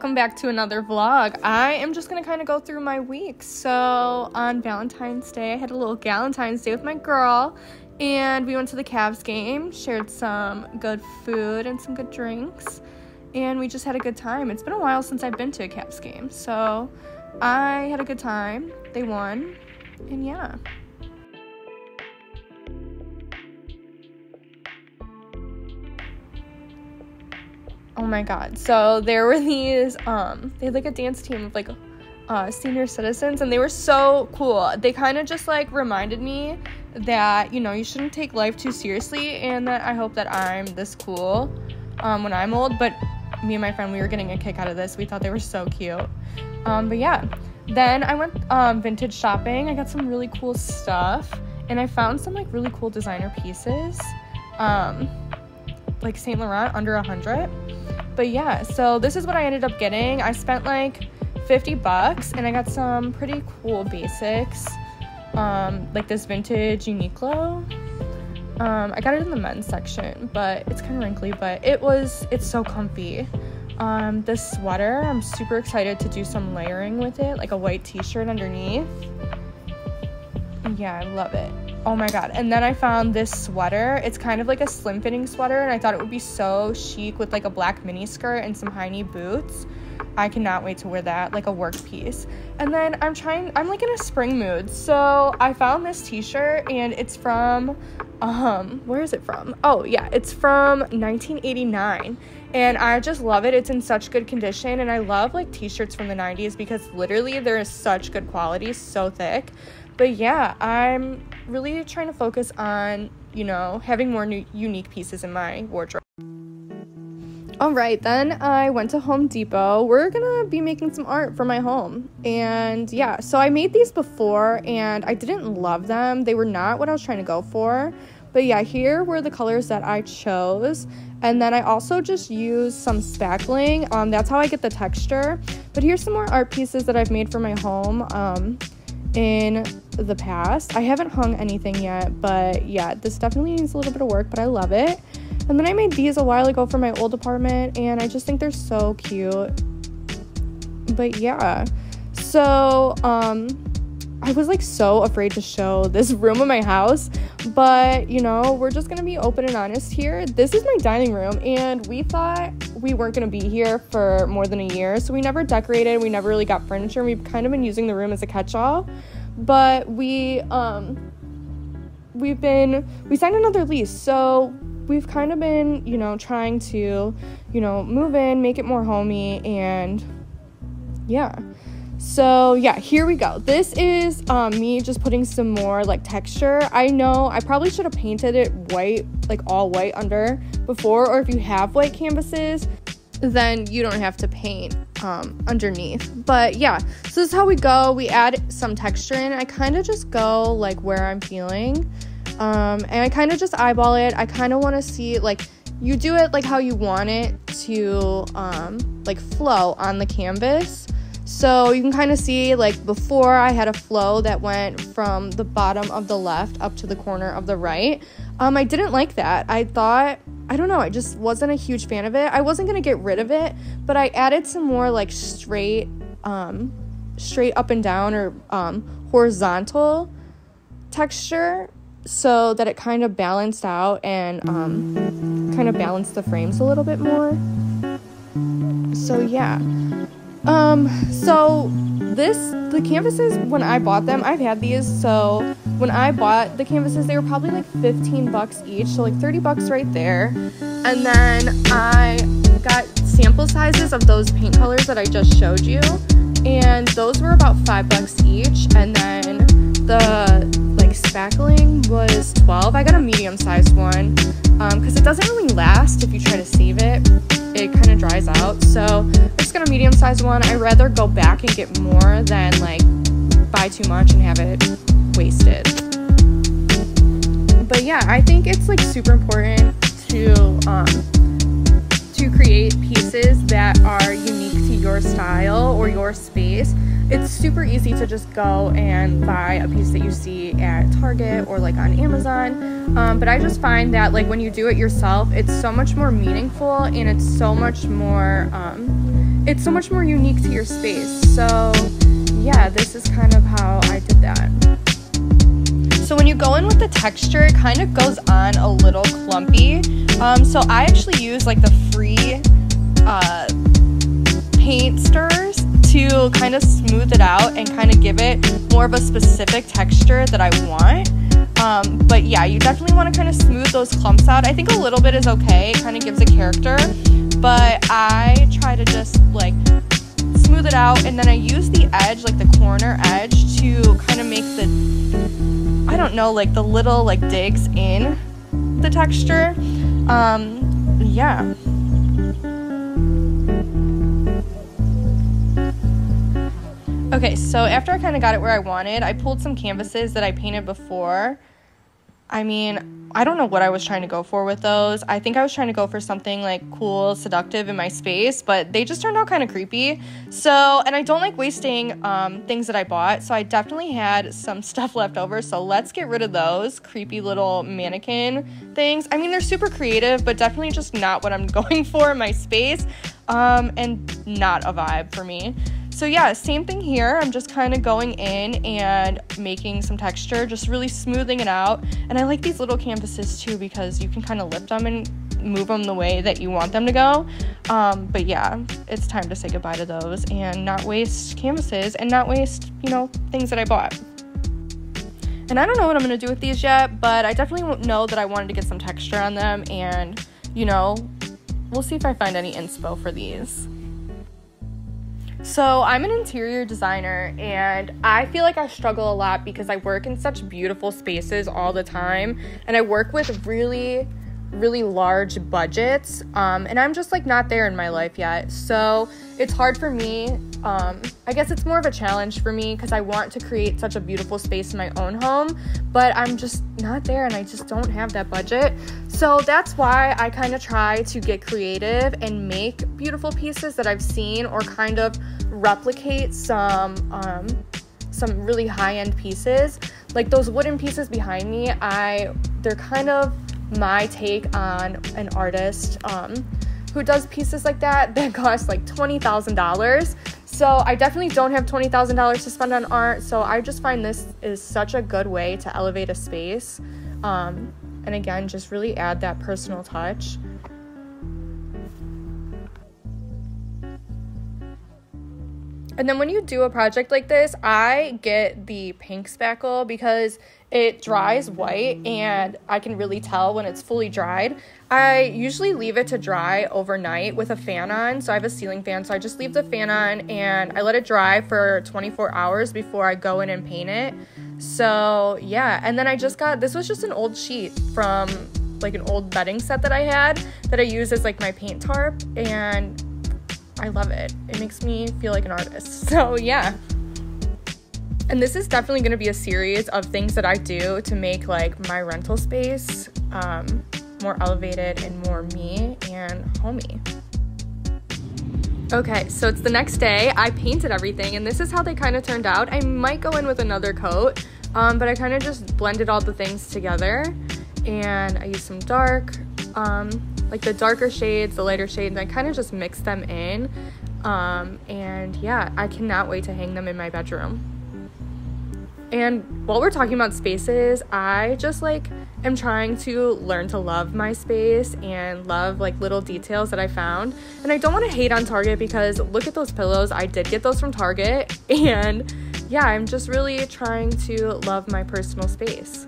Welcome back to another vlog. I am just gonna kind of go through my week. So on Valentine's Day, I had a little Valentine's Day with my girl, and we went to the Cavs game, shared some good food and some good drinks, and we just had a good time. It's been a while since I've been to a Cavs game, so I had a good time. They won, and yeah. Oh my god. So there were these um they had like a dance team of like uh senior citizens and they were so cool. They kind of just like reminded me that, you know, you shouldn't take life too seriously and that I hope that I'm this cool um when I'm old, but me and my friend we were getting a kick out of this. We thought they were so cute. Um but yeah. Then I went um vintage shopping. I got some really cool stuff and I found some like really cool designer pieces. Um like Saint Laurent under a hundred. But yeah, so this is what I ended up getting. I spent like 50 bucks and I got some pretty cool basics. Um, like this vintage Uniqlo. Um, I got it in the men's section, but it's kind of wrinkly, but it was it's so comfy. Um, this sweater, I'm super excited to do some layering with it, like a white t-shirt underneath. Yeah, I love it. Oh my god. And then I found this sweater. It's kind of like a slim fitting sweater, and I thought it would be so chic with like a black mini skirt and some high knee boots. I cannot wait to wear that, like a work piece. And then I'm trying, I'm like in a spring mood. So I found this t shirt, and it's from, um, where is it from? Oh, yeah, it's from 1989. And I just love it. It's in such good condition. And I love like t shirts from the 90s because literally there is such good quality, so thick. But yeah, I'm really trying to focus on, you know, having more new, unique pieces in my wardrobe. All right, then I went to Home Depot. We're gonna be making some art for my home. And yeah, so I made these before and I didn't love them. They were not what I was trying to go for. But yeah, here were the colors that I chose. And then I also just used some spackling. Um, that's how I get the texture. But here's some more art pieces that I've made for my home. Um, in the past. I haven't hung anything yet, but yeah, this definitely needs a little bit of work, but I love it. And then I made these a while ago for my old apartment, and I just think they're so cute. But yeah, so um, I was like so afraid to show this room of my house, but you know, we're just gonna be open and honest here. This is my dining room, and we thought we weren't gonna be here for more than a year, so we never decorated, we never really got furniture. We've kind of been using the room as a catch all but we um we've been we signed another lease so we've kind of been you know trying to you know move in make it more homey and yeah. So yeah here we go. This is um, me just putting some more like texture. I know i probably should have painted it white like all white under before or if you have white canvases then you don't have to paint um, underneath. But yeah, so this is how we go. We add some texture in. I kind of just go like where I'm feeling. Um, and I kind of just eyeball it. I kind of want to see like you do it like how you want it to um, like flow on the canvas. So you can kind of see like before I had a flow that went from the bottom of the left up to the corner of the right. Um, I didn't like that. I thought I don't know, I just wasn't a huge fan of it. I wasn't gonna get rid of it, but I added some more like straight, um, straight up and down or um, horizontal texture so that it kind of balanced out and um, kind of balanced the frames a little bit more. So yeah. Um, so this the canvases when I bought them, I've had these, so when I bought the canvases, they were probably like 15 bucks each, so like 30 bucks right there. And then I got sample sizes of those paint colors that I just showed you, and those were about 5 bucks each. And then the like spackling was 12. I got a medium sized one because um, it doesn't really last if you try to save it. It kind of dries out. So medium sized one. I'd rather go back and get more than like buy too much and have it wasted. But yeah, I think it's like super important to um, to create pieces that are unique to your style or your space. It's super easy to just go and buy a piece that you see at Target or like on Amazon. Um, but I just find that like when you do it yourself, it's so much more meaningful and it's so much more um, it's so much more unique to your space. So, yeah, this is kind of how I did that. So when you go in with the texture, it kind of goes on a little clumpy. Um, so I actually use like the free uh, paint stirrers to kind of smooth it out and kind of give it more of a specific texture that I want. Um, but yeah, you definitely want to kind of smooth those clumps out. I think a little bit is okay. It kind of gives a character. But I try to just like smooth it out and then I use the edge, like the corner edge, to kind of make the, I don't know, like the little like digs in the texture. Um, yeah. Okay, so after I kind of got it where I wanted, I pulled some canvases that I painted before. I mean, I don't know what I was trying to go for with those. I think I was trying to go for something like cool, seductive in my space, but they just turned out kind of creepy. So, and I don't like wasting um, things that I bought, so I definitely had some stuff left over. So let's get rid of those creepy little mannequin things. I mean, they're super creative, but definitely just not what I'm going for in my space, um, and not a vibe for me. So yeah, same thing here. I'm just kind of going in and making some texture, just really smoothing it out. And I like these little canvases too because you can kind of lift them and move them the way that you want them to go. Um, but yeah, it's time to say goodbye to those and not waste canvases and not waste, you know, things that I bought. And I don't know what I'm gonna do with these yet, but I definitely know that I wanted to get some texture on them and, you know, we'll see if I find any inspo for these. So, I'm an interior designer and I feel like I struggle a lot because I work in such beautiful spaces all the time and I work with really really large budgets um, and i'm just like not there in my life yet. So it's hard for me um, i guess it's more of a challenge for me because i want to create such a beautiful space in my own home but i'm just not there and i just don't have that budget so that's why i kind of try to get creative and make beautiful pieces that i've seen or kind of replicate some um, some really high-end pieces like those wooden pieces behind me i they're kind of my take on an artist um, who does pieces like that that cost like $20,000. So I definitely don't have $20,000 to spend on art. So I just find this is such a good way to elevate a space. Um, and again, just really add that personal touch. And then when you do a project like this, I get the pink spackle because it dries white and I can really tell when it's fully dried. I usually leave it to dry overnight with a fan on. So I have a ceiling fan, so I just leave the fan on and I let it dry for 24 hours before I go in and paint it. So, yeah, and then I just got this was just an old sheet from like an old bedding set that I had that I use as like my paint tarp and I love it. It makes me feel like an artist. So, yeah. And this is definitely going to be a series of things that I do to make like my rental space um, more elevated and more me and homey. Okay, so it's the next day. I painted everything, and this is how they kind of turned out. I might go in with another coat, um, but I kind of just blended all the things together. And I used some dark, um, like the darker shades, the lighter shades, I kind of just mixed them in. Um, and yeah, I cannot wait to hang them in my bedroom. And while we're talking about spaces, I just like am trying to learn to love my space and love like little details that I found. And I don't want to hate on Target because look at those pillows. I did get those from Target. And yeah, I'm just really trying to love my personal space.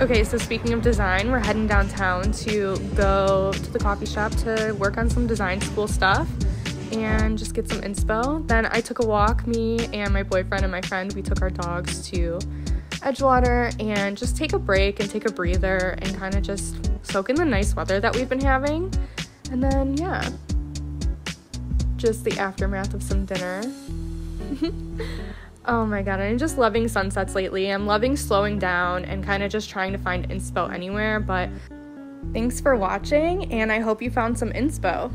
Okay, so speaking of design, we're heading downtown to go to the coffee shop to work on some design school stuff and just get some inspo. Then I took a walk, me and my boyfriend and my friend, we took our dogs to Edgewater and just take a break and take a breather and kind of just soak in the nice weather that we've been having. And then, yeah, just the aftermath of some dinner. oh my god, I'm just loving sunsets lately. I'm loving slowing down and kind of just trying to find inspo anywhere. But thanks for watching, and I hope you found some inspo.